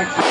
Action.